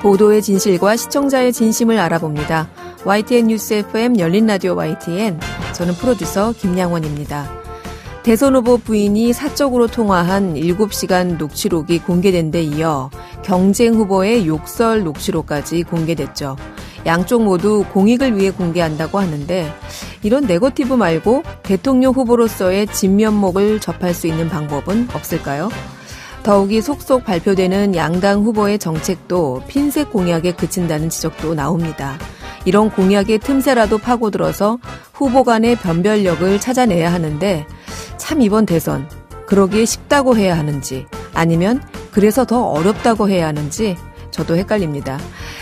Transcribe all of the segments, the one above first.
보도의 진실과 시청자의 진심을 알아봅니다. YTN 뉴스 FM 열린 라디오 YTN. 저는 프로듀서 김양원입니다. 대선 후보 부인이 사적으로 통화한 7시간 녹취록이 공개된 데 이어 경쟁 후보의 욕설 녹취록까지 공개됐죠. 양쪽 모두 공익을 위해 공개한다고 하는데 이런 네거티브 말고 대통령 후보로서의 진면목을 접할 수 있는 방법은 없을까요? 더욱이 속속 발표되는 양당 후보의 정책도 핀셋 공약에 그친다는 지적도 나옵니다. 이런 공약의 틈새라도 파고들어서 후보 간의 변별력을 찾아내야 하는데 참 이번 대선 그러기에 쉽다고 해야 하는지 아니면 그래서 더 어렵다고 해야 하는지 저도 헷갈립니다.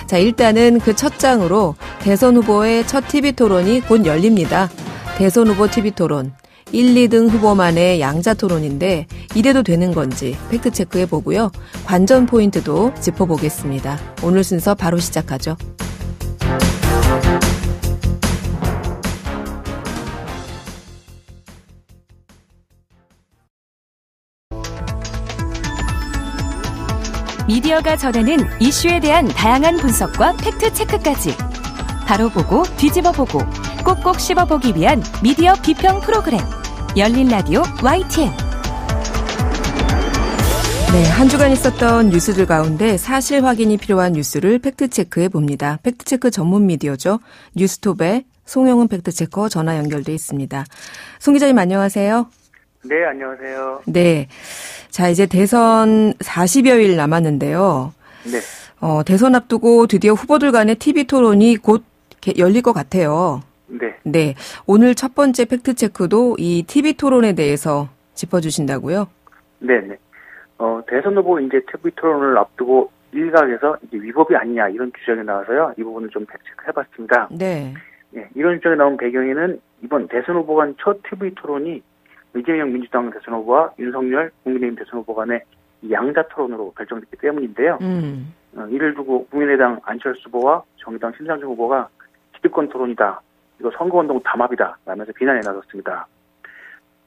자, 일단은 그 첫 장으로 대선 후보의 첫 TV 토론이 곧 열립니다. 대선 후보 TV 토론. 1, 2등 후보만의 양자 토론인데 이래도 되는 건지 팩트 체크해 보고요. 관전 포인트도 짚어보겠습니다. 오늘 순서 바로 시작하죠. 미디어가 전하는 이슈에 대한 다양한 분석과 팩트 체크까지 바로 보고 뒤집어 보고 꼭꼭 씹어 보기 위한 미디어 비평 프로그램 열린 라디오 YTN 네, 한 주간 있었던 뉴스들 가운데 사실 확인이 필요한 뉴스를 팩트 체크해 봅니다. 팩트 체크 전문 미디어죠. 뉴스톱의 송영은 팩트 체커 전화 연결돼 있습니다. 송 기자님 안녕하세요. 네, 안녕하세요. 네. 자, 이제 대선 40여일 남았는데요. 네. 어, 대선 앞두고 드디어 후보들 간의 TV 토론이 곧 열릴 것 같아요. 네. 네. 오늘 첫 번째 팩트 체크도 이 TV 토론에 대해서 짚어주신다고요? 네 네. 어, 대선 후보 이제 TV 토론을 앞두고 일각에서 이제 위법이 아니냐 이런 주장이 나와서요. 이 부분을 좀 팩트체크 해봤습니다. 네. 네. 이런 주장이 나온 배경에는 이번 대선 후보 간 첫 TV 토론이 이재명 민주당 대선 후보와 윤석열 국민의힘 대선 후보 간의 양자 토론으로 결정됐기 때문인데요. 음. 어, 이를 두고 국민의당 안철수 후보와 정의당 심상정 후보가 기득권 토론이다. 이거 선거운동 담합이다. 라면서 비난에 나섰습니다.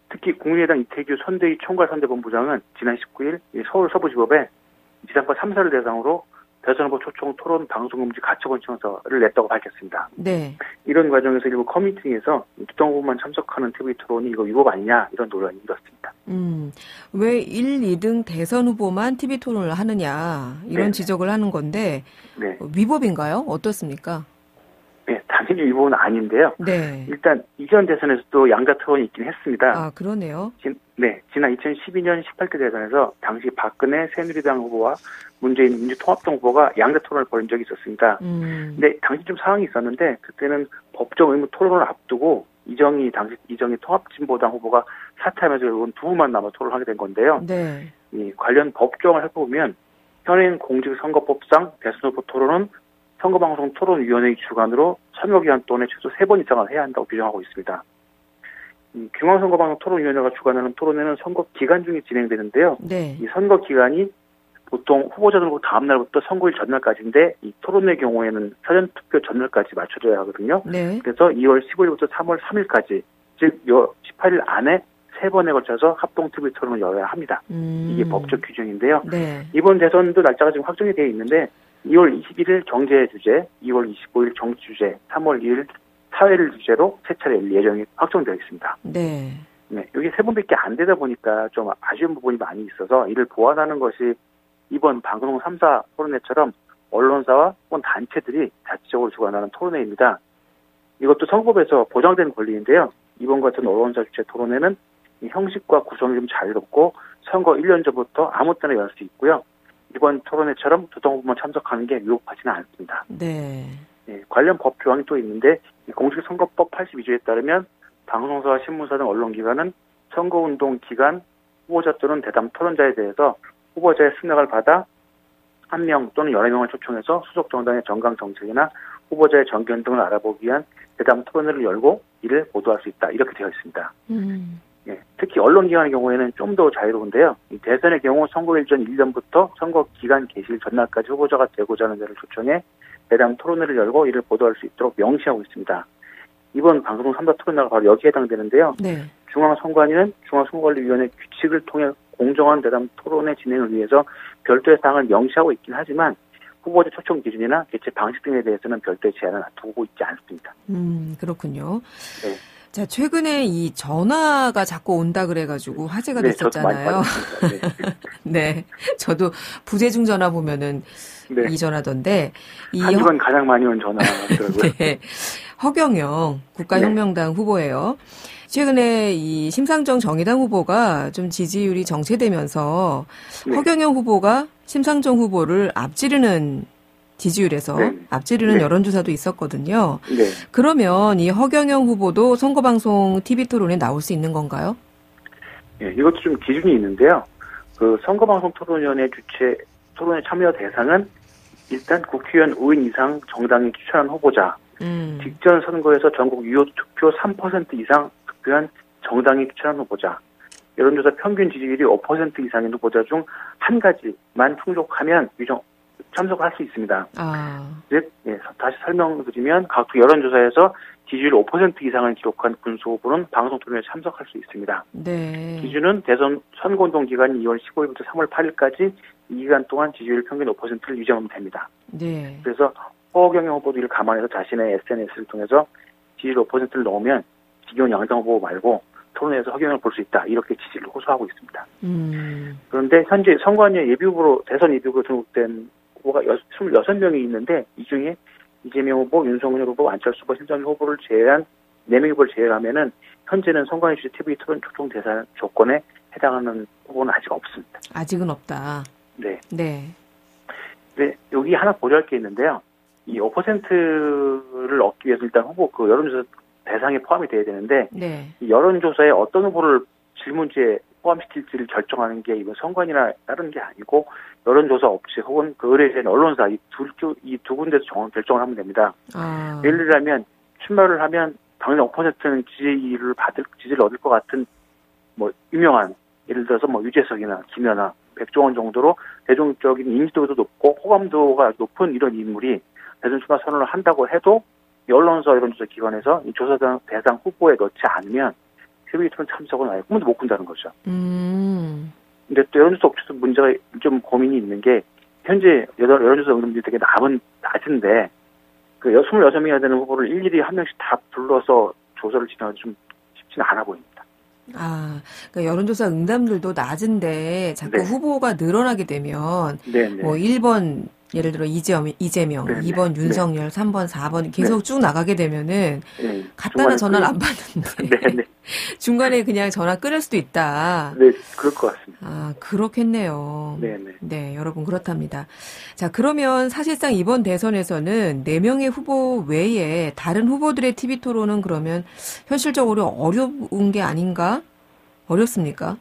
특히 국민의당 이태규 선대위 총괄선대본부장은 지난 19일 서울 서부지법에 지상파 3사를 대상으로 대선 후보 초청 토론 방송금지 가처분 청서를 냈다고 밝혔습니다. 네. 이런 과정에서 일부 커뮤니티에서 두당 후보만 참석하는 TV 토론이 이거 위법 아니냐 이런 논란이 일었습니다. 음, 왜 1, 2등 대선 후보만 TV 토론을 하느냐 이런 네. 지적을 하는 건데 네, 위법인가요? 어떻습니까? 네 당연히 위법은 아닌데요. 네. 일단 이전 대선에서도 양자 토론이 있긴 했습니다. 아, 그러네요. 진, 네, 지난 2012년 18대 대선에서 당시 박근혜 새누리당 후보와 문재인 민주통합당 후보가 양자 토론을 벌인 적이 있었습니다. 음. 근데 당시 좀 상황이 있었는데 그때는 법정 의무 토론을 앞두고 이정희 당시 이정희 통합진보당 후보가 사퇴하면서 결국은 두 분만 남아 토론을 하게 된 건데요. 네. 이 관련 법조항을 살펴보면 현행 공직선거법상 대선 후보 토론은 선거방송 토론위원회 주관으로 참여 기간 동안에 최소 세번 이상을 해야 한다고 규정하고 있습니다. 이 중앙선거방송 토론위원회가 주관하는 토론회는 선거 기간 중에 진행되는데요. 네. 이 선거 기간이 보통 후보자들고 다음 날부터 선거일 전날까지인데 이 토론회 경우에는 사전 투표 전날까지 맞춰져야 하거든요. 네. 그래서 2월 15일부터 3월 3일까지 즉 18일 안에 세 번에 걸쳐서 합동 TV 토론을 열어야 합니다. 음. 이게 법적 규정인데요. 네. 이번 대선도 날짜가 지금 확정이 되어 있는데 2월 21일 경제 주제, 2월 25일 정치 주제, 3월 2일 사회를 주제로 세 차례 예정이 확정되어 있습니다. 네. 네, 여기 세 번밖에 안 되다 보니까 좀 아쉬운 부분이 많이 있어서 이를 보완하는 것이 이번 방송 3사 토론회처럼 언론사와 혹은 단체들이 자체적으로 주관하는 토론회입니다. 이것도 선거법에서 보장된 권리인데요. 이번 같은 언론사 주최 토론회는 이 형식과 구성이 좀 자유롭고 선거 1년 전부터 아무 때나 열 수 있고요. 이번 토론회처럼 후보만 참석하는 게 유혹하지는 않습니다. 네. 예, 관련 법 조항이 또 있는데 이 공직선거법 82조에 따르면 방송사와 신문사 등 언론기관은 선거운동 기간 후보자 또는 대담 토론자에 대해서 후보자의 승낙을 받아 한 명 또는 여러 명을 초청해서 수속 정당의 정강 정책이나 후보자의 정견 등을 알아보기 위한 대담 토론회를 열고 이를 보도할 수 있다 이렇게 되어 있습니다. 음. 예, 특히 언론기관의 경우에는 좀 더 자유로운데요. 이 대선의 경우 선거일 전 1년부터 선거 기간 개시일 전날까지 후보자가 되고자 하는 자를 초청해 대담 토론회를 열고 이를 보도할 수 있도록 명시하고 있습니다. 이번 방송 3사 토론회가 바로 여기에 해당되는데요. 네. 중앙선관위는 중앙선거관리위원회 규칙을 통해 공정한 대담 토론회 진행을 위해서 별도의 사항을 명시하고 있긴 하지만 후보자 초청 기준이나 개최 방식 등에 대해서는 별도의 제한을 두고 있지 않습니다. 음, 그렇군요. 네. 자, 최근에 이 전화가 자꾸 온다 그래가지고 화제가 네, 저도 됐었잖아요. 받았습니다. 네. 네. 저도 부재중 전화 보면은 네. 이 전화던데, 이 한 주간 가장 많이 온 전화더라고요. 네. 허경영 국가혁명당 후보예요. 최근에 이 심상정 정의당 후보가 좀 지지율이 정체되면서 네. 허경영 후보가 심상정 후보를 앞지르는 지지율에서 네. 앞지르는 네. 여론조사도 있었거든요. 네. 그러면 이 허경영 후보도 선거방송 TV 토론에 나올 수 있는 건가요? 예, 이것도 좀 기준이 있는데요. 그 선거방송 토론위원회 주최 토론에 참여 대상은 일단 국회의원 5인 이상 정당이 추천한 후보자, 음. 직전 선거에서 전국 유효 투표 3% 이상 득표한 정당이 추천한 후보자, 여론조사 평균 지지율이 5% 이상인 후보자 중 한 가지만 충족하면 유정 참석을 할수 있습니다. 아, 즉, 예, 다시 설명드리면 각 여론조사에서 지지율 5% 이상을 기록한 군수 후보는 방송 토론에 참석할 수 있습니다. 네. 기준은 대선 선거운동 기간이 2월 15일부터 3월 8일까지 이 기간 동안 지지율 평균 5%를 유지하면 됩니다. 네. 그래서 허경영 후보도 이를 감안해서 자신의 SNS를 통해서 지지율 5%를 넣으면 지기현 양당 후보 말고 토론에서 허경영을 볼 수 있다. 이렇게 지지를 호소하고 있습니다. 음. 그런데 현재 선관위 예비후보로 대선 예비후보로 등록된 후보가 26명이 있는데 이 중에 이재명 후보, 윤석열 후보, 안철수 후보, 심상정 후보를 제외한 4명 후보를 제외하면은 현재는 선관위 주최 TV 토론 초청 대상 조건에 해당하는 후보는 아직 없습니다. 아직은 없다. 네. 네. 네, 여기 하나 고려할 게 있는데요. 이 5%를 얻기 위해서 일단 후보 그 여론조사 대상에 포함이 돼야 되는데 네. 이 여론조사에 어떤 후보를 질문지에 포함시킬지를 결정하는 게 이건 선관이나 다른 게 아니고 여론조사 업체 혹은 그 의뢰된 언론사 이두 이두 군데서 정, 결정을 하면 됩니다. 아. 예를 들자면 출마를 하면 당연히 5%는 지지를 받을 지지를 얻을 것 같은 뭐 유명한 예를 들어서 뭐 유재석이나 김연아, 백종원 정도로 대중적인 인지도도 높고 호감도가 높은 이런 인물이 대선 출마 선언을 한다고 해도 이 언론사 여론조사 기관에서 이 조사 대상 후보에 넣지 않으면 토론 참석은 아예 꿈도 못 꾼다는 거죠. 음. 근데 또 여론조사 업체도 문제가 좀 고민이 있는 게 현재 여론- 여론조사 응답률이 되게 남은 낮은데 그 26명이나 되는 후보를 일일이 한 명씩 다 불러서 조사를 진행하기 좀 쉽지는 않아 보입니다. 아, 그러니까 여론조사 응답률도 낮은데 자꾸 네. 후보가 늘어나게 되면 네네. 뭐 1번 예를 들어 이재명, 이재명, 네, 네. 2번 네. 윤석열, 3번, 4번 계속 쭉 나가게 되면은 네. 중간에 전화를 안 그- 받는데 네네. 중간에 그냥 전화 끊을 수도 있다. 네, 그럴 것 같습니다. 아, 그렇겠네요. 네 네. 네, 여러분 그렇답니다. 자, 그러면 사실상 이번 대선에서는 4명의 후보 외에 다른 후보들의 TV 토론은 그러면 현실적으로 어려운 게 아닌가? 어렵습니까?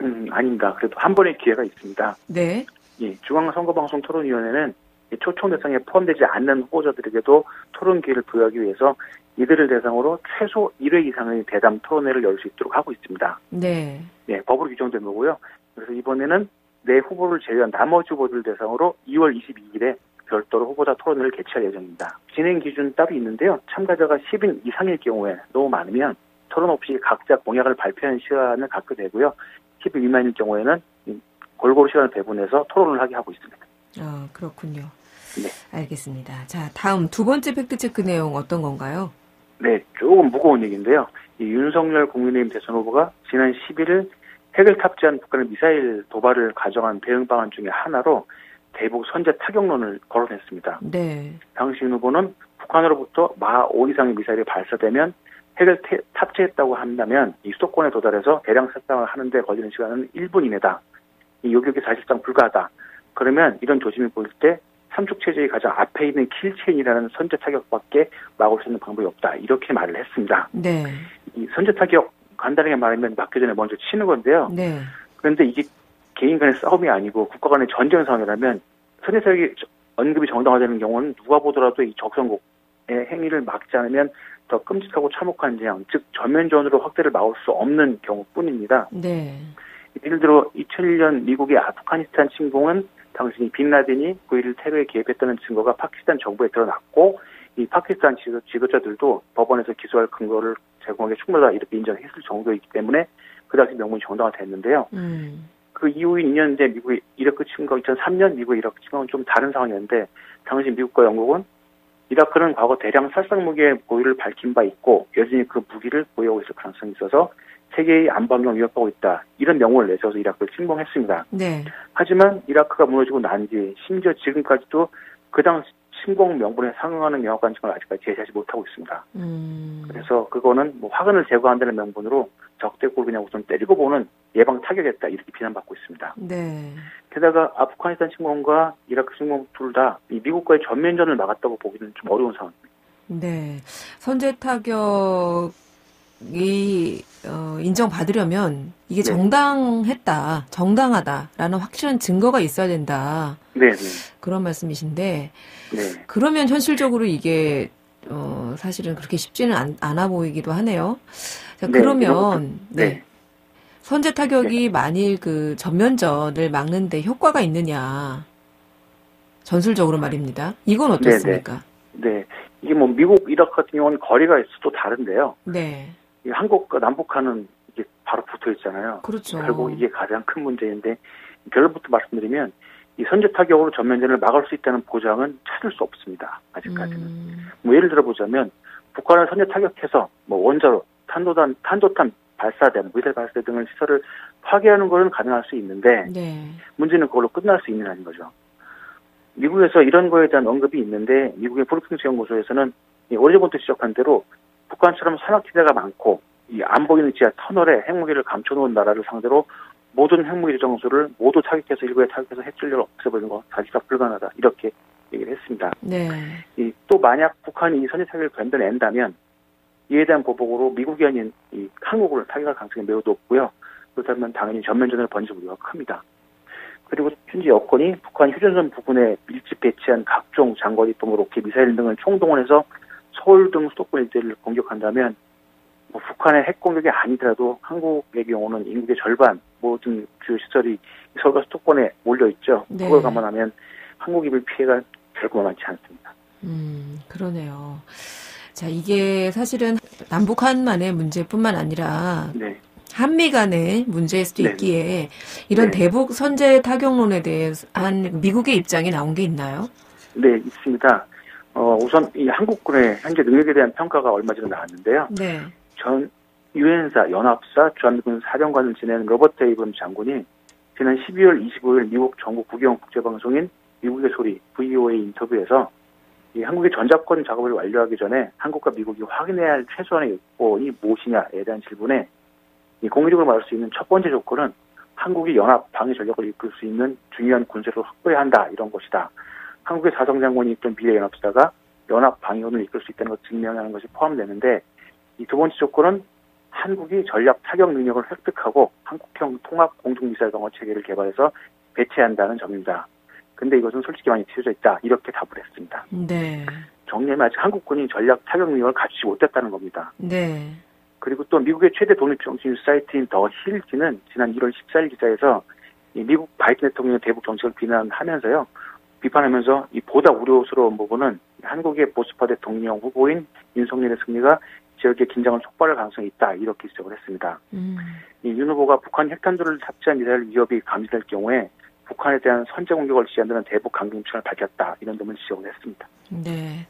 음, 아닌가. 그래도 한 번의 기회가 있습니다. 네. 예, 중앙선거방송 토론위원회는 이 초청 대상에 포함되지 않는 후보자들에게도 토론 기회를 부여하기 위해서 이들을 대상으로 최소 1회 이상의 대담 토론회를 열 수 있도록 하고 있습니다. 네. 예, 법으로 규정된 거고요. 그래서 이번에는 내 후보를 제외한 나머지 후보들 대상으로 2월 22일에 별도로 후보자 토론회를 개최할 예정입니다. 진행 기준 따로 있는데요. 참가자가 10인 이상일 경우에 너무 많으면 토론 없이 각자 공약을 발표하는 시간을 갖게 되고요. 10인 미만일 경우에는 이 골고루 시간을 배분해서 토론을 하게 하고 있습니다. 아, 그렇군요. 네. 알겠습니다. 자, 다음 두 번째 팩트체크 내용 어떤 건가요? 네, 조금 무거운 얘기인데요. 이 윤석열 국민의힘 대선 후보가 지난 11일 핵을 탑재한 북한의 미사일 도발을 가정한 대응 방안 중에 하나로 대북 선제 타격론을 거론했습니다. 네. 당시 윤 후보는 북한으로부터 마 5 이상의 미사일이 발사되면 핵을 태- 탑재했다고 한다면 이 수도권에 도달해서 대량 살상을 하는데 걸리는 시간은 1분 이내다. 이 요격이 사실상 불가하다. 그러면 이런 조짐이 보일 때 삼축 체제의 가장 앞에 있는 킬체인이라는 선제 타격밖에 막을 수 있는 방법이 없다. 이렇게 말을 했습니다. 네. 이 선제 타격 간단하게 말하면 맞기 전에 먼저 치는 건데요. 네. 그런데 이게 개인 간의 싸움이 아니고 국가 간의 전쟁 상황이라면 선제 타격이 언급이 정당화되는 경우는 누가 보더라도 이 적성국의 행위를 막지 않으면 더 끔찍하고 참혹한 재앙, 즉 전면전으로 확대를 막을 수 없는 경우뿐입니다. 네. 예를 들어 2001년 미국의 아프가니스탄 침공은 당시 빈라덴이 9.11 테러에 개입했다는 증거가 파키스탄 정부에 드러났고 이 파키스탄 지도, 지도자들도 법원에서 기소할 근거를 제공하기 충분하다 이렇게 인정했을 정도이기 때문에 그 당시 명분이 정당화됐는데요. 음. 그 이후인 2년 뒤에 미국이 이라크 침공, 2003년 미국의 이라크 침공은 좀 다른 상황이었는데 당시 미국과 영국은 이라크는 과거 대량 살상 무기의 보유를 밝힌 바 있고 여전히 그 무기를 보유하고 있을 가능성이 있어서 세계의 안보안경 위협하고 있다. 이런 명분을 내세워서 이라크를 침공했습니다. 네. 하지만 이라크가 무너지고 난 뒤 심지어 지금까지도 그 당시 침공 명분에 상응하는 영화 관측을 아직까지 제시하지 못하고 있습니다. 음. 그래서 그거는 뭐 화근을 제거한다는 명분으로 적대국을 그냥 우선 때리고 보는 예방 타격했다 이렇게 비난받고 있습니다. 네. 게다가 아프가니스탄 침공과 이라크 침공 둘 다 미국과의 전면전을 막았다고 보기는 좀 어려운 상황입니다. 네. 선제 타격 이 어, 인정받으려면 이게 네. 정당했다, 정당하다라는 확실한 증거가 있어야 된다. 네, 네, 그런 말씀이신데 네. 그러면 현실적으로 이게 어, 사실은 그렇게 쉽지는 않, 않아 보이기도 하네요. 자, 네, 그러면 네. 네. 선제 타격이 만일 그 전면전을 막는데 효과가 있느냐? 전술적으로 말입니다. 이건 어떻습니까? 네. 이게 뭐 미국, 이라크 같은 경우는 거리가 있어도 다른데요. 네. 이 한국과 남북한은 이게 바로 붙어 있잖아요. 그렇죠. 결국 이게 가장 큰 문제인데 결론부터 말씀드리면 이 선제 타격으로 전면전을 막을 수 있다는 보장은 찾을 수 없습니다. 아직까지는. 음, 뭐 예를 들어 보자면 북한을 선제 타격해서 뭐 원자로 탄도탄 탄도탄 발사대, 미사일 발사대 등을 시설을 파괴하는 것은 가능할 수 있는데 네. 문제는 그걸로 끝날 수 있느냐는 거죠. 미국에서 이런 거에 대한 언급이 있는데 미국의 브루킹스 연구소에서는 이 오래전부터 지적한 대로 북한처럼 산악지대가 많고 이 안 보이는 지하 터널에 핵무기를 감춰놓은 나라를 상대로 모든 핵무기 정수를 모두 타격해서 일부에 타격해서 핵전력을 없애버리는 거 자기가 불가능하다 이렇게 얘기를 했습니다. 네. 이, 또 만약 북한이 이 선제 타격을 견뎌낸다면 이에 대한 보복으로 미국이 아닌 이 한국을 타격할 가능성이 매우 높고요. 그렇다면 당연히 전면전을 번질 우려가 큽니다. 그리고 현재 여건이 북한 휴전선 부근에 밀집 배치한 각종 장거리 또 로켓 미사일 등을 총동원해서 서울 등 수도권 일대를 공격한다면 뭐 북한의 핵 공격이 아니더라도 한국의 경우는 인구의 절반 모든 주요 시설이 서울과 수도권에 몰려 있죠. 네. 그걸 감안하면 한국 입을 피해가 결코 많지 않습니다. 음, 그러네요. 자, 이게 사실은 남북한만의 문제뿐만 아니라 네. 한미 간의 문제일 수도 네. 있기에 이런 네. 대북 선제 타격론에 대한 미국의 입장이 나온 게 있나요? 네, 있습니다. 어, 우선 이 한국군의 현재 능력에 대한 평가가 얼마 전에 나왔는데요. 네. 전 유엔사 연합사 주한미군 사령관을 지내는 로버트 에이브럼 장군이 지난 12월 25일 미국 전국 국영 국제방송인 미국의 소리 VOA 인터뷰에서 이 한국의 전작권 작업을 완료하기 전에 한국과 미국이 확인해야 할 최소한의 요건이 무엇이냐에 대한 질문에 이 공유력을 말할 수 있는 첫 번째 조건은 한국이 연합 방위 전력을 이끌 수 있는 중요한 군세를 확보해야 한다 이런 것이다. 한국의 사성 장군이 있던 미래 연합사가 연합 방위원을 이끌 수 있다는 것을 증명하는 것이 포함되는데 이 두 번째 조건은 한국이 전략 타격 능력을 획득하고 한국형 통합 공중미사일 방어 체계를 개발해서 배치한다는 점입니다. 근데 이것은 솔직히 많이 뒤어져 있다. 이렇게 답을 했습니다. 네. 정리하면 아직 한국군이 전략 타격 능력을 갖추지 못했다는 겁니다. 네. 그리고 또 미국의 최대 독립정신 사이트인 더 힐지는 지난 1월 14일 기사에서 이 미국 바이든 대통령의 대북 정책을 비난하면서요. 비판하면서 이 보다 우려스러운 부분은 한국의 보수파 대통령 후보인 윤석열의 승리가 지역의 긴장을 촉발할 가능성이 있다 이렇게 지적을 했습니다. 음. 이윤 후보가 북한 핵탄두를 탑재한 미사일 위협이 감지될 경우에 북한에 대한 선제 공격을 지한다는 대북 강경청을 밝혔다 이런 점을 지적을 했습니다. 네.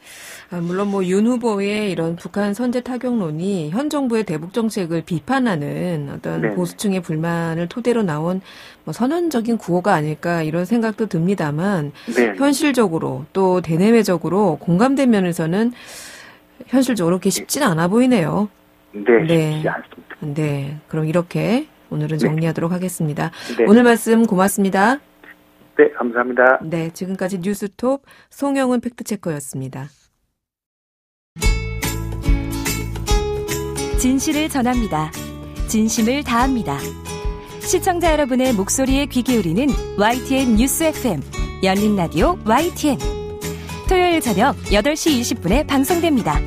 아, 물론 뭐 윤 후보의 이런 북한 선제 타격론이 현 정부의 대북 정책을 비판하는 어떤 네. 보수층의 불만을 토대로 나온 뭐 선언적인 구호가 아닐까 이런 생각도 듭니다만 네, 현실적으로 또 대내외적으로 공감된 면에서는 현실적으로 그렇게 쉽지는 않아 보이네요. 네, 네. 쉽지 않습니다. 네. 그럼 이렇게 오늘은 정리하도록 하겠습니다. 네, 오늘 말씀 고맙습니다. 네 감사합니다. 네. 지금까지 뉴스톱 송영훈 팩트체커였습니다. 진실을 전합니다. 진심을 다합니다. 시청자 여러분의 목소리에 귀 기울이는 YTN 뉴스 FM 열린 라디오 YTN 토요일 저녁 8시 20분에 방송됩니다.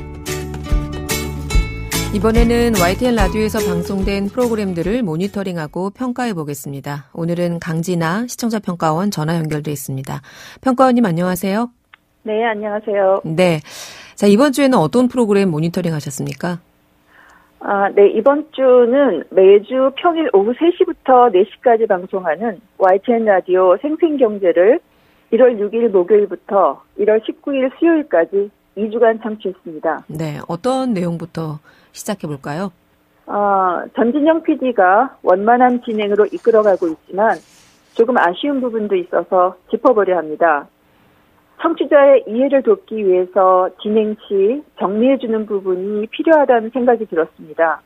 이번에는 YTN 라디오에서 방송된 프로그램들을 모니터링하고 평가해 보겠습니다. 오늘은 강진아 시청자 평가원 전화 연결돼 있습니다. 평가원님 안녕하세요. 네, 안녕하세요. 네. 자, 이번 주에는 어떤 프로그램 모니터링 하셨습니까? 아, 네, 이번 주는 매주 평일 오후 3시부터 4시까지 방송하는 YTN 라디오 생생경제를 1월 6일 목요일부터 1월 19일 수요일까지 2주간 청취했습니다. 네, 어떤 내용부터 시작해 볼까요? 어, 전진영 PD가 원만한 진행으로 이끌어가고 있지만 조금 아쉬운 부분도 있어서 짚어보려 합니다. 청취자의 이해를 돕기 위해서 진행 시 정리해주는 부분이 필요하다는 생각이 들었습니다.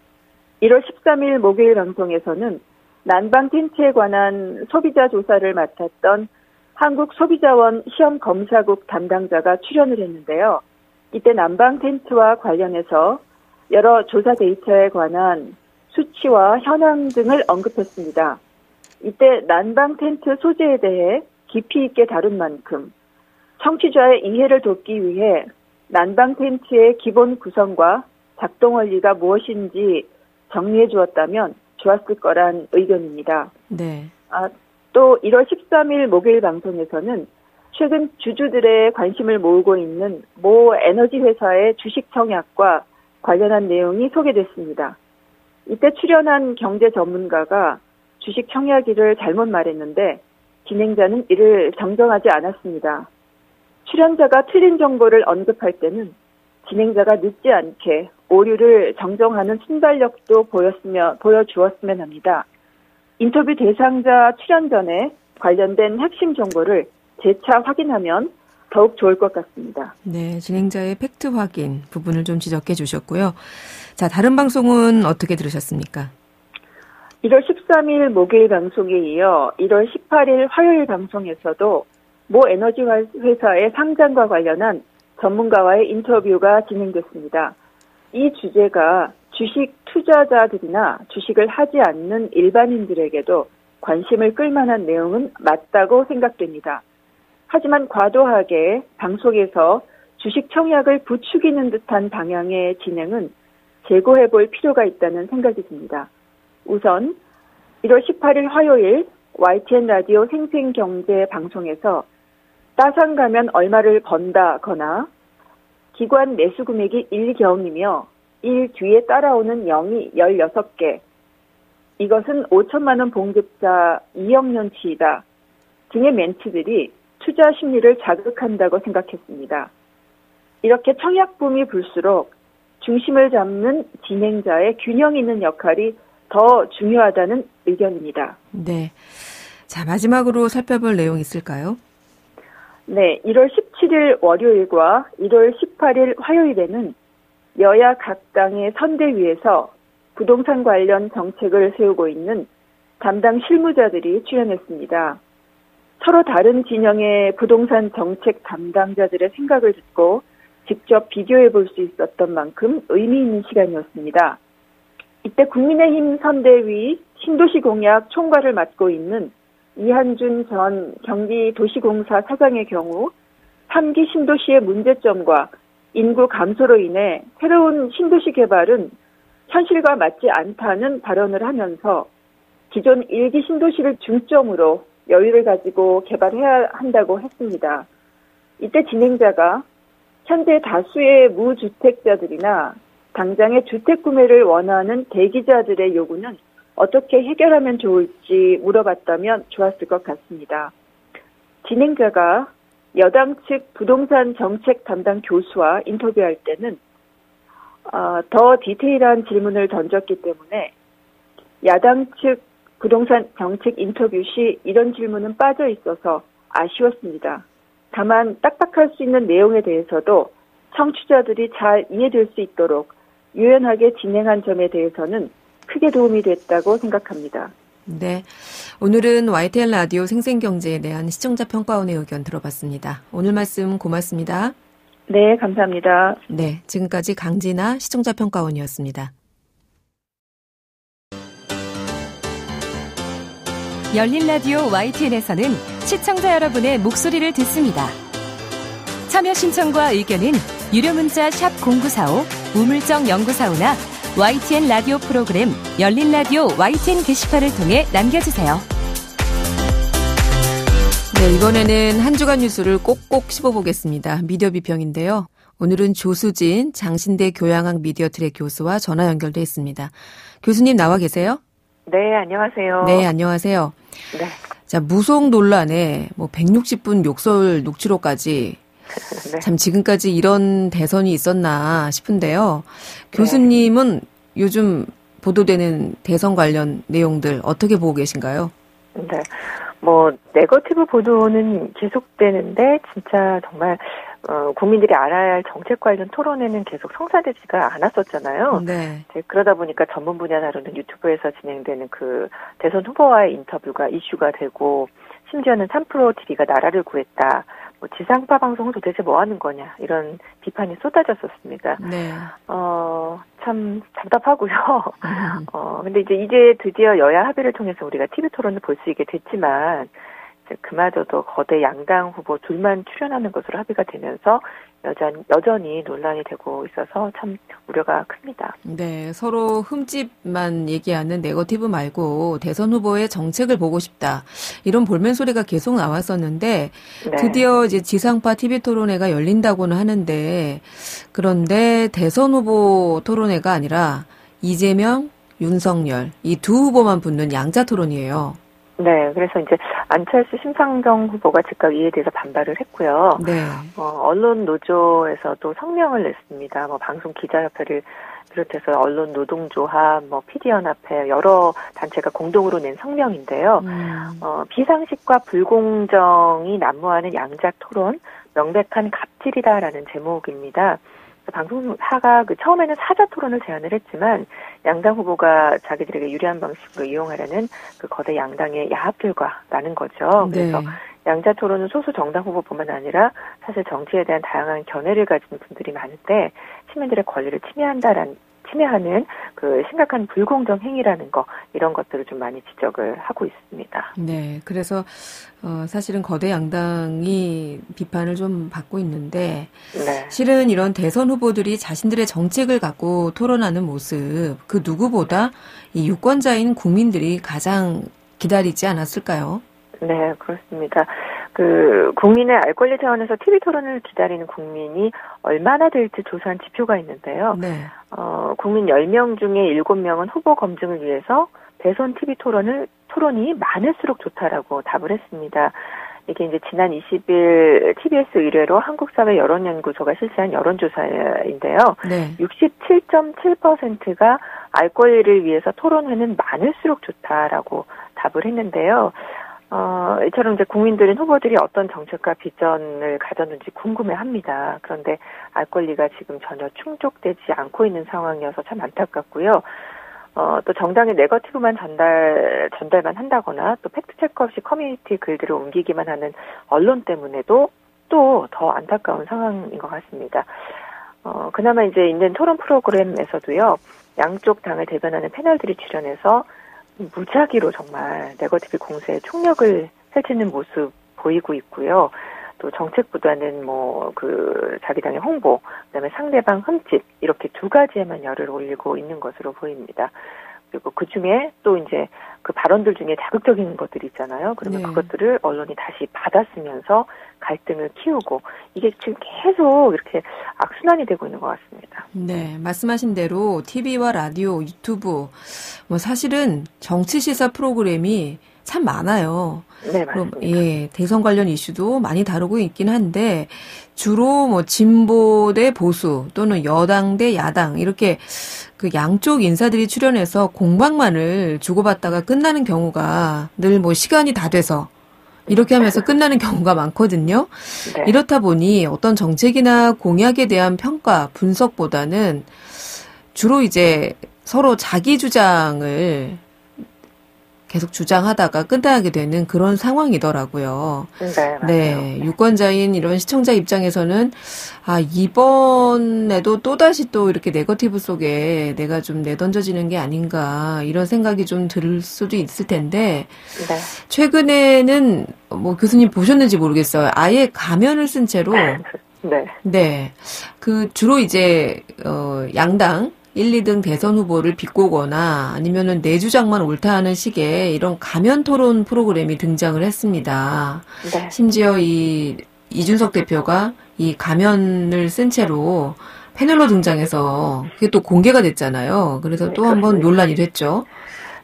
1월 13일 목요일 방송에서는 난방 텐트에 관한 소비자 조사를 맡았던 한국소비자원 시험검사국 담당자가 출연을 했는데요. 이때 난방 텐트와 관련해서 여러 조사 데이터에 관한 수치와 현황 등을 언급했습니다. 이때 난방 텐트 소재에 대해 깊이 있게 다룬 만큼 청취자의 이해를 돕기 위해 난방 텐트의 기본 구성과 작동 원리가 무엇인지 정리해 주었다면 좋았을 거란 의견입니다. 네. 아, 또 1월 13일 목요일 방송에서는 최근 주주들의 관심을 모으고 있는 모 에너지 회사의 주식 청약과 관련한 내용이 소개됐습니다. 이때 출연한 경제 전문가가 주식 청약일을 잘못 말했는데 진행자는 이를 정정하지 않았습니다. 출연자가 틀린 정보를 언급할 때는 진행자가 늦지 않게 오류를 정정하는 순발력도 보였으며 보여주었으면 합니다. 인터뷰 대상자 출연 전에 관련된 핵심 정보를 재차 확인하면 더욱 좋을 것 같습니다. 네, 진행자의 팩트 확인 부분을 좀 지적해 주셨고요. 자, 다른 방송은 어떻게 들으셨습니까? 1월 13일 목요일 방송에 이어 1월 18일 화요일 방송에서도 모 에너지 회사의 상장과 관련한 전문가와의 인터뷰가 진행됐습니다. 이 주제가 주식 투자자들이나 주식을 하지 않는 일반인들에게도 관심을 끌 만한 내용은 맞다고 생각됩니다. 하지만 과도하게 방송에서 주식 청약을 부추기는 듯한 방향의 진행은 재고해 볼 필요가 있다는 생각이 듭니다. 우선 1월 18일 화요일 YTN 라디오 생생경제 방송에서 따상 가면 얼마를 번다거나 기관 매수 금액이 1경이며 1 뒤에 따라오는 0이 16개. 이것은 5천만 원 봉급자 2억 년치이다. 등의 멘트들이 투자 심리를 자극한다고 생각했습니다. 이렇게 청약붐이 불수록 중심을 잡는 진행자의 균형 있는 역할이 더 중요하다는 의견입니다. 네. 자, 마지막으로 살펴볼 내용 있을까요? 네, 1월 17일 월요일과 1월 18일 화요일에는 여야 각 당의 선대위에서 부동산 관련 정책을 세우고 있는 담당 실무자들이 출연했습니다. 서로 다른 진영의 부동산 정책 담당자들의 생각을 듣고 직접 비교해 볼 수 있었던 만큼 의미 있는 시간이었습니다. 이때 국민의힘 선대위 신도시 공약 총괄을 맡고 있는 이한준 전 경기도시공사 사장의 경우 3기 신도시의 문제점과 인구 감소로 인해 새로운 신도시 개발은 현실과 맞지 않다는 발언을 하면서 기존 1기 신도시를 중점으로 여유를 가지고 개발해야 한다고 했습니다. 이때 진행자가 현재 다수의 무주택자들이나 당장의 주택 구매를 원하는 대기자들의 요구는 어떻게 해결하면 좋을지 물어봤다면 좋았을 것 같습니다. 진행자가 여당 측 부동산 정책 담당 교수와 인터뷰할 때는 어, 더 디테일한 질문을 던졌기 때문에 야당 측 부동산 정책 인터뷰 시 이런 질문은 빠져 있어서 아쉬웠습니다. 다만 딱딱할 수 있는 내용에 대해서도 청취자들이 잘 이해될 수 있도록 유연하게 진행한 점에 대해서는 크게 도움이 됐다고 생각합니다. 네. 오늘은 YTN 라디오 생생경제에 대한 시청자 평가원의 의견 들어봤습니다. 오늘 말씀 고맙습니다. 네, 감사합니다. 네. 지금까지 강진아 시청자 평가원이었습니다. 열린 라디오 YTN에서는 시청자 여러분의 목소리를 듣습니다. 참여 신청과 의견은 유료 문자 0945, 우물정 0945나 YTN 라디오 프로그램 열린 라디오 YTN 게시판을 통해 남겨주세요. 네, 이번에는 한 주간 뉴스를 꼭꼭 씹어보겠습니다. 미디어 비평인데요. 오늘은 조수진 장신대 교양학 미디어 트랙 교수와 전화 연결돼 있습니다. 교수님 나와 계세요? 네, 안녕하세요. 네, 안녕하세요. 네. 자, 무속 논란에 뭐 160분 욕설 녹취록까지 네. 참 지금까지 이런 대선이 있었나 싶은데요. 교수님은 요즘 보도되는 대선 관련 내용들 어떻게 보고 계신가요? 네. 뭐 네거티브 보도는 계속되는데 진짜 정말 어, 국민들이 알아야 할 정책 관련 토론회는 계속 성사되지가 않았었잖아요. 네. 이제 그러다 보니까 전문 분야 다루는 유튜브에서 진행되는 그 대선 후보와의 인터뷰가 이슈가 되고 심지어는 3프로 TV가 나라를 구했다. 뭐 지상파 방송은 도대체 뭐 하는 거냐 이런 비판이 쏟아졌었습니다. 네. 어, 참 답답하고요. 어, 근데 이제 이제 드디어 여야 합의를 통해서 우리가 TV 토론을 볼 수 있게 됐지만 그마저도 거대 양당 후보 둘만 출연하는 것으로 합의가 되면서 여전 여전히 논란이 되고 있어서 참 우려가 큽니다. 네, 서로 흠집만 얘기하는 네거티브 말고 대선 후보의 정책을 보고 싶다. 이런 볼멘 소리가 계속 나왔었는데 네. 드디어 이제 지상파 TV 토론회가 열린다고는 하는데 그런데 대선 후보 토론회가 아니라 이재명, 윤석열 이 두 후보만 붙는 양자 토론이에요. 네, 그래서 이제 안철수 심상정 후보가 즉각 이에 대해서 반발을 했고요. 네. 어, 언론 노조에서도 성명을 냈습니다. 뭐 방송 기자협회를 비롯해서 언론 노동조합, 뭐 PD연합회 여러 단체가 공동으로 낸 성명인데요. 음, 어, 비상식과 불공정이 난무하는 양자 토론, 명백한 갑질이다라는 제목입니다. 방송사가 그 처음에는 사자 토론을 제안을 했지만 양당 후보가 자기들에게 유리한 방식으로 이용하려는 그 거대 양당의 야합 결과라는 거죠. 네. 그래서 양자 토론은 소수 정당 후보뿐만 아니라 사실 정치에 대한 다양한 견해를 가진 분들이 많은데 시민들의 권리를 침해한다라는 침해하는 그 심각한 불공정 행위라는 거 이런 것들을 좀 많이 지적을 하고 있습니다. 네. 그래서 어, 사실은 거대 양당이 비판을 좀 받고 있는데 네. 실은 이런 대선 후보들이 자신들의 정책을 갖고 토론하는 모습 그 누구보다 이 유권자인 국민들이 가장 기다리지 않았을까요? 네, 그렇습니다. 그 국민의 알 권리 차원에서 TV 토론을 기다리는 국민이 얼마나 될지 조사한 지표가 있는데요. 네. 어, 국민 10명 중에 7명은 후보 검증을 위해서 대선 TV 토론을 토론이 많을수록 좋다라고 답을 했습니다. 이게 이제 지난 20일 TBS 의뢰로 한국사회 여론연구소가 실시한 여론조사인데요. 네. 67.7%가 알 권리를 위해서 토론회는 많을수록 좋다라고 답을 했는데요. 어, 이처럼 이제 국민들은 후보들이 어떤 정책과 비전을 가졌는지 궁금해 합니다. 그런데 알 권리가 지금 전혀 충족되지 않고 있는 상황이어서 참 안타깝고요. 어, 또 정당의 네거티브만 전달, 전달만 한다거나 또 팩트체크 없이 커뮤니티 글들을 옮기기만 하는 언론 때문에도 또 더 안타까운 상황인 것 같습니다. 어, 그나마 이제 있는 토론 프로그램에서도요, 양쪽 당을 대변하는 패널들이 출연해서 무작위로 정말 네거티브 공세에 총력을 펼치는 모습 보이고 있고요. 또 정책보다는 뭐 그 자기 당의 홍보, 그다음에 상대방 흠집 이렇게 두 가지에만 열을 올리고 있는 것으로 보입니다. 그리고 그 중에 또 이제 그 발언들 중에 자극적인 것들이 있잖아요. 그러면 네. 그것들을 언론이 다시 받아쓰면서 갈등을 키우고 이게 지금 계속 이렇게 악순환이 되고 있는 것 같습니다. 네, 말씀하신 대로 TV와 라디오, 유튜브, 뭐 사실은 정치 시사 프로그램이 참 많아요. 네, 그럼 맞습니다. 예, 대선 관련 이슈도 많이 다루고 있긴 한데 주로 뭐 진보 대 보수 또는 여당 대 야당 이렇게 그 양쪽 인사들이 출연해서 공방만을 주고받다가 끝나는 경우가 늘 뭐 시간이 다 돼서 이렇게 하면서 끝나는 경우가 많거든요. 네. 이렇다 보니 어떤 정책이나 공약에 대한 평가, 분석보다는 주로 이제 서로 자기 주장을 계속 주장하다가 끝나게 되는 그런 상황이더라고요. 네. 네, 유권자인 이런 시청자 입장에서는 아 이번에도 또 다시 또 이렇게 네거티브 속에 내가 좀 내던져지는 게 아닌가 이런 생각이 좀 들 수도 있을 텐데 네. 최근에는 뭐 교수님 보셨는지 모르겠어요. 아예 가면을 쓴 채로 네. 네. 그 주로 이제 어 양당 1, 2등 대선 후보를 비꼬거나 아니면은 내 주장만 옳다 하는 식의 이런 가면 토론 프로그램이 등장을 했습니다. 네. 심지어 이 이준석 대표가 이 가면을 쓴 채로 패널로 등장해서 그게 또 공개가 됐잖아요. 그래서 네, 또 한번 그렇습니다. 논란이 됐죠.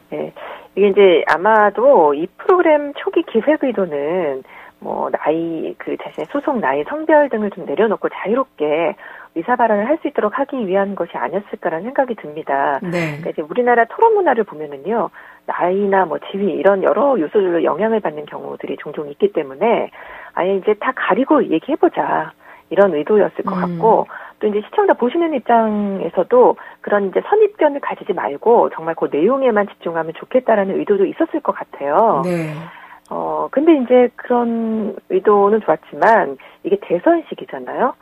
네. 이게 이제 아마도 이 프로그램 초기 기획 의도는 뭐 나이 그 자신의 소속 나이 성별 등을 좀 내려놓고 자유롭게 의사 발언을 할 수 있도록 하기 위한 것이 아니었을까라는 생각이 듭니다. 네. 그러니까 이제 우리나라 토론 문화를 보면은요 나이나 뭐 지위 이런 여러 요소들로 영향을 받는 경우들이 종종 있기 때문에 아예 이제 다 가리고 얘기해보자 이런 의도였을 것 음. 같고 또 이제 시청자 보시는 입장에서도 그런 이제 선입견을 가지지 말고 정말 그 내용에만 집중하면 좋겠다라는 의도도 있었을 것 같아요. 네. 어 근데 이제 그런 의도는 좋았지만 이게 대선 시기잖아요.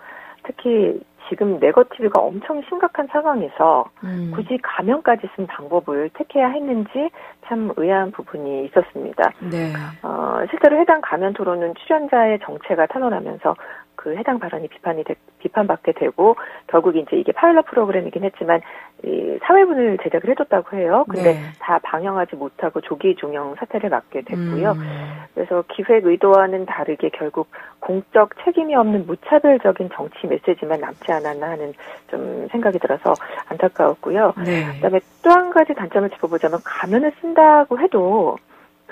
특히 지금 네거티브가 엄청 심각한 상황에서 음. 굳이 가면까지 쓴 방법을 택해야 했는지 참 의아한 부분이 있었습니다. 네. 어, 실제로 해당 가면 토론은 출연자의 정체가 탄원하면서 그 해당 발언이 비판이 되- 비판받게 되고 결국 이제 이게 파일럿 프로그램이긴 했지만 이 사회분을 제작을 해줬다고 해요. 근데 네. 다 방영하지 못하고 조기 종영 사태를 맞게 됐고요. 음. 그래서 기획 의도와는 다르게 결국 공적 책임이 없는 무차별적인 정치 메시지만 남지 않았나 하는 좀 생각이 들어서 안타까웠고요. 네. 그다음에 또 한 가지 단점을 짚어보자면 가면을 쓴다고 해도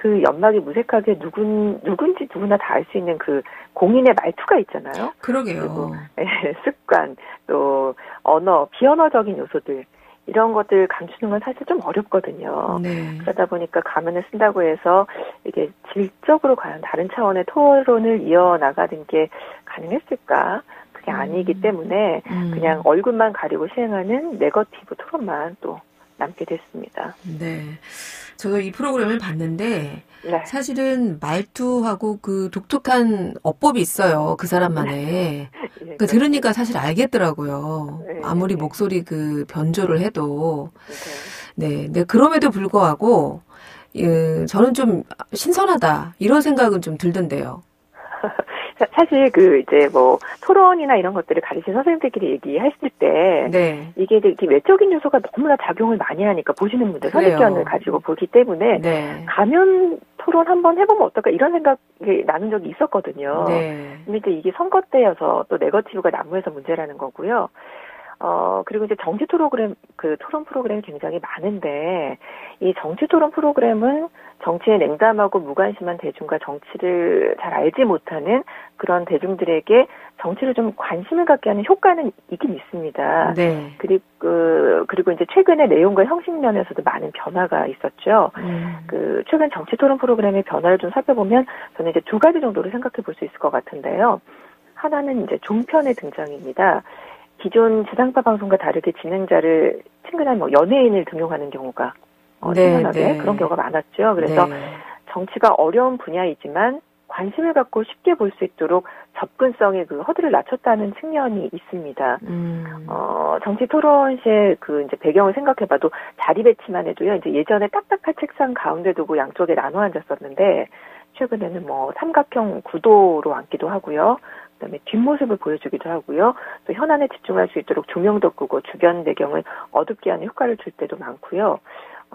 그 연막이 무색하게 누군 누군지 누구나 다 알 수 있는 그 공인의 말투가 있잖아요. 그러게요. 예, 습관 또 언어 비언어적인 요소들 이런 것들 감추는 건 사실 좀 어렵거든요. 네. 그러다 보니까 가면을 쓴다고 해서 이게 질적으로 과연 다른 차원의 토론을 이어나가는 게 가능했을까? 그게 음. 아니기 때문에 음. 그냥 얼굴만 가리고 시행하는 네거티브 토론만 또 남게 됐습니다. 네. 저도 이 프로그램을 봤는데 네. 사실은 말투하고 그 독특한 어법이 있어요. 그 사람만의. 예, 그 들으니까 사실 알겠더라고요. 네, 아무리 네. 목소리 그 변조를 해도. 네. 네. 근데 그럼에도 불구하고 예, 저는 좀 신선하다. 이런 생각은 좀 들던데요. 사- 사실 그 이제 뭐 토론이나 이런 것들을 가르친 선생님들끼리 얘기했을 때 네. 이게 이렇게 외적인 요소가 너무나 작용을 많이 하니까 보시는 분들. 선입견을 가지고 보기 때문에 네. 가면 토론 한번 해보면 어떨까 이런 생각이 나는 적이 있었거든요. 네. 근데 이제 이게 선거 때여서 또 네거티브가 난무해서 문제라는 거고요. 어, 그리고 이제 정치 프로그램, 그 토론 프로그램이 굉장히 많은데, 이 정치 토론 프로그램은 정치에 냉담하고 무관심한 대중과 정치를 잘 알지 못하는 그런 대중들에게 정치를 좀 관심을 갖게 하는 효과는 있긴 있습니다. 네. 그리고, 그, 그리고 이제 최근에 내용과 형식 면에서도 많은 변화가 있었죠. 음. 그 최근 정치 토론 프로그램의 변화를 좀 살펴보면 저는 이제 두 가지 정도로 생각해 볼 수 있을 것 같은데요. 하나는 이제 종편의 등장입니다. 기존 지상파 방송과 다르게 진행자를 친근한 뭐 연예인을 등용하는 경우가 어, 네, 생각나게 네. 그런 경우가 많았죠. 그래서 네. 정치가 어려운 분야이지만 관심을 갖고 쉽게 볼 수 있도록 접근성의 그 허들을 낮췄다는 측면이 있습니다. 음. 어, 정치 토론 시의 그 이제 배경을 생각해봐도 자리 배치만 해도요, 이제 예전에 딱딱한 책상 가운데 두고 양쪽에 나눠 앉았었는데, 최근에는 뭐 삼각형 구도로 앉기도 하고요. 그다음에 뒷모습을 보여주기도 하고요. 또 현안에 집중할 수 있도록 조명도 끄고 주변 배경을 어둡게 하는 효과를 줄 때도 많고요.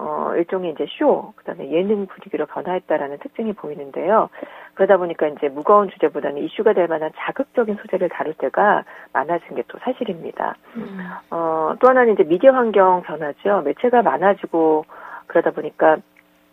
어, 일종의 이제 쇼, 그 다음에 예능 분위기로 변화했다라는 특징이 보이는데요. 그러다 보니까 이제 무거운 주제보다는 이슈가 될 만한 자극적인 소재를 다룰 때가 많아진 게 또 사실입니다. 음. 어, 또 하나는 이제 미디어 환경 변화죠. 매체가 많아지고 그러다 보니까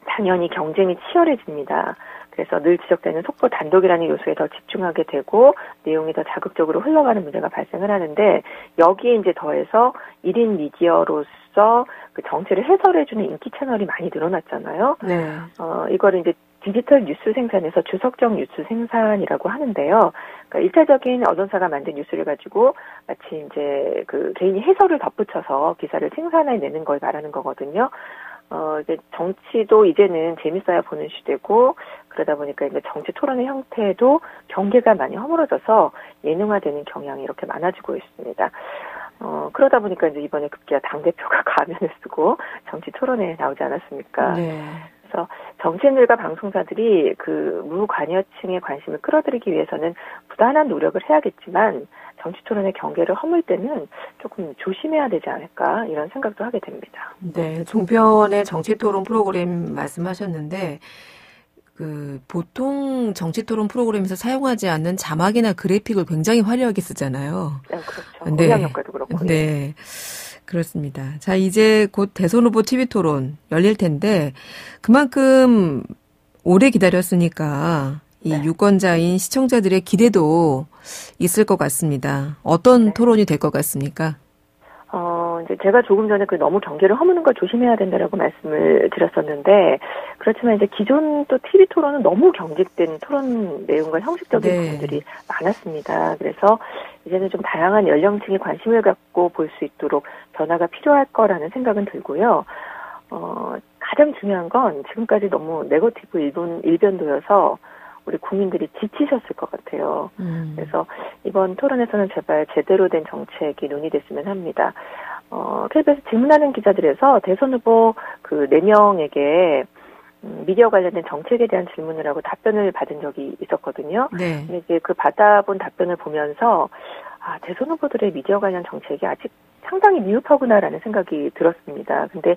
당연히 경쟁이 치열해집니다. 그래서 늘 지적되는 속보 단독이라는 요소에 더 집중하게 되고 내용이 더 자극적으로 흘러가는 문제가 발생을 하는데 여기에 이제 더해서 1인 미디어로서 그 정치를 해설해주는 인기 채널이 많이 늘어났잖아요. 네. 어, 이거를 이제 디지털 뉴스 생산에서 주석적 뉴스 생산이라고 하는데요. 그러니까 일차적인 언론사가 만든 뉴스를 가지고 마치 이제 그 개인이 해설을 덧붙여서 기사를 생산해 내는 걸 말하는 거거든요. 어, 이제 정치도 이제는 재밌어야 보는 시대고 그러다 보니까 이제 정치 토론의 형태도 경계가 많이 허물어져서 예능화되는 경향이 이렇게 많아지고 있습니다. 어, 그러다 보니까 이제 이번에 급기야 당대표가 가면을 쓰고 정치 토론에 나오지 않았습니까? 네. 그래서 정치인들과 방송사들이 그 무관여층의 관심을 끌어들이기 위해서는 부단한 노력을 해야겠지만 정치 토론의 경계를 허물 때는 조금 조심해야 되지 않을까 이런 생각도 하게 됩니다. 네, 종편의 정치 토론 프로그램 말씀하셨는데 그 보통 정치 토론 프로그램에서 사용하지 않는 자막이나 그래픽을 굉장히 화려하게 쓰잖아요. 네, 그렇죠. 네. 음향효과도 그렇고. 네. 그렇습니다. 자, 이제 곧 대선 후보 TV 토론 열릴 텐데 그만큼 오래 기다렸으니까 이 네. 유권자인 시청자들의 기대도 있을 것 같습니다. 어떤 네. 토론이 될 것 같습니까? 어, 이제 제가 조금 전에 그 너무 경계를 허무는 걸 조심해야 된다라고 말씀을 드렸었는데, 그렇지만 이제 기존 또 TV 토론은 너무 경직된 토론 내용과 형식적인 네. 부분들이 많았습니다. 그래서 이제는 좀 다양한 연령층이 관심을 갖고 볼 수 있도록 변화가 필요할 거라는 생각은 들고요. 어, 가장 중요한 건 지금까지 너무 네거티브 일본, 일변도여서 우리 국민들이 지치셨을 것 같아요. 음. 그래서 이번 토론에서는 제발 제대로 된 정책이 논의됐으면 합니다. 어, KBS 질문하는 기자들에서 대선 후보 그 4명에게 음, 미디어 관련된 정책에 대한 질문을 하고 답변을 받은 적이 있었거든요. 네. 근데 이제 그 받아본 답변을 보면서 아, 대선 후보들의 미디어 관련 정책이 아직 상당히 미흡하구나라는 생각이 들었습니다. 근데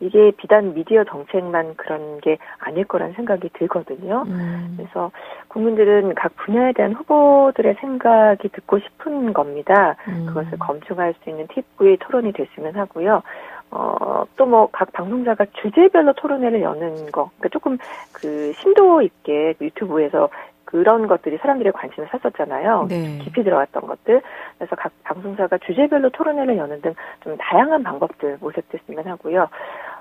이게 비단 미디어 정책만 그런 게 아닐 거란 생각이 들거든요. 음. 그래서 국민들은 각 분야에 대한 후보들의 생각이 듣고 싶은 겁니다. 음. 그것을 검증할 수 있는 팁구의 토론이 됐으면 하고요. 어, 또 뭐 각 방송사가 주제별로 토론회를 여는 거, 그러니까 조금 그 심도 있게 유튜브에서 그런 것들이 사람들의 관심을 샀었잖아요. 네. 깊이 들어갔던 것들. 그래서 각 방송사가 주제별로 토론회를 여는 등 좀 다양한 방법들 모색됐으면 하고요.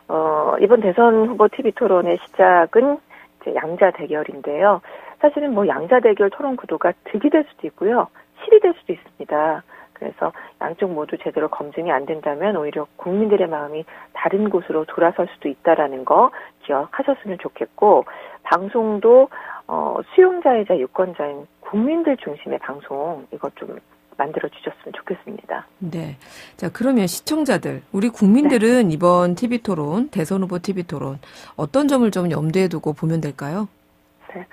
어, 이번 대선 후보 TV 토론의 시작은 이제 양자 대결인데요. 사실은 뭐 양자 대결 토론 구도가 득이 될 수도 있고요. 실이 될 수도 있습니다. 그래서 양쪽 모두 제대로 검증이 안 된다면 오히려 국민들의 마음이 다른 곳으로 돌아설 수도 있다라는 거 기억하셨으면 좋겠고 방송도 어, 수용자이자 유권자인 국민들 중심의 방송 이것 좀 만들어 주셨으면 좋겠습니다. 네. 자, 그러면 시청자들, 우리 국민들은 네. 이번 TV 토론, 대선 후보 TV 토론 어떤 점을 좀 염두에 두고 보면 될까요? 네.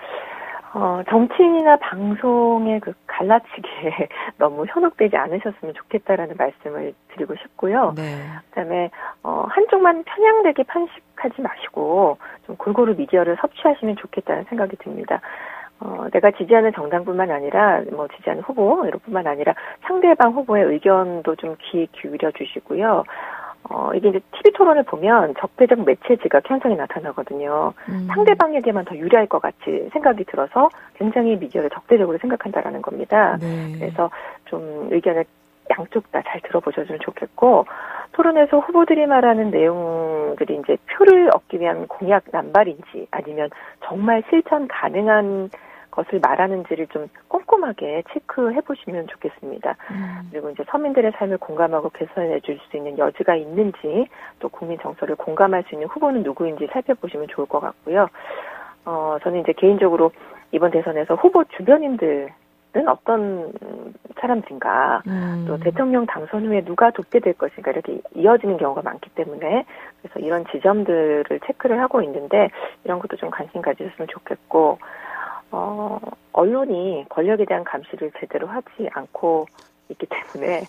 어, 정치인이나 방송의 그 갈라치기에 너무 현혹되지 않으셨으면 좋겠다라는 말씀을 드리고 싶고요. 네. 그다음에 어, 한쪽만 편향되게 편식하지 마시고 좀 골고루 미디어를 섭취하시면 좋겠다는 생각이 듭니다. 어, 내가 지지하는 정당뿐만 아니라 뭐 지지하는 후보 이런뿐만 아니라 상대방 후보의 의견도 좀 귀 기울여 주시고요. 어, 이게 이제 TV 토론을 보면 적대적 매체 지각 현상이 나타나거든요. 음. 상대방에게만 더 유리할 것 같이 생각이 들어서 굉장히 미디어를 적대적으로 생각한다라는 겁니다. 네. 그래서 좀 의견을 양쪽 다 잘 들어보셨으면 좋겠고 토론에서 후보들이 말하는 내용들이 이제 표를 얻기 위한 공약 남발인지 아니면 정말 실천 가능한 것을 말하는지를 좀 꼼꼼하게 체크해 보시면 좋겠습니다. 음. 그리고 이제 서민들의 삶을 공감하고 개선해 줄 수 있는 여지가 있는지 또 국민 정서를 공감할 수 있는 후보는 누구인지 살펴보시면 좋을 것 같고요. 어, 저는 이제 개인적으로 이번 대선에서 후보 주변인들 은 어떤 사람들인가 음. 또 대통령 당선 후에 누가 돕게 될 것인가 이렇게 이어지는 경우가 많기 때문에 그래서 이런 지점들을 체크를 하고 있는데 이런 것도 좀 관심 가지셨으면 좋겠고 어, 언론이 권력에 대한 감시를 제대로 하지 않고 있기 때문에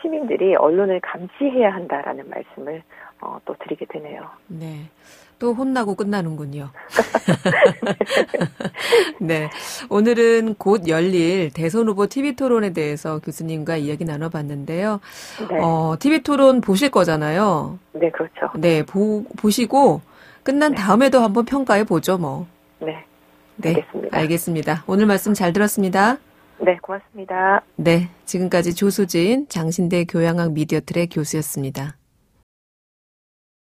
시민들이 언론을 감시해야 한다라는 말씀을 어, 또 드리게 되네요. 네. 또 혼나고 끝나는군요. 네. 오늘은 곧 열릴 대선 후보 TV 토론에 대해서 교수님과 이야기 나눠봤는데요. 네. 어, TV 토론 보실 거잖아요. 네, 그렇죠. 네, 보, 보시고 끝난 네. 다음에도 한번 평가해 보죠, 뭐. 네. 네. 알겠습니다. 알겠습니다. 오늘 말씀 잘 들었습니다. 네, 고맙습니다. 네, 지금까지 조수진 장신대 교양학 미디어 틀의 교수였습니다.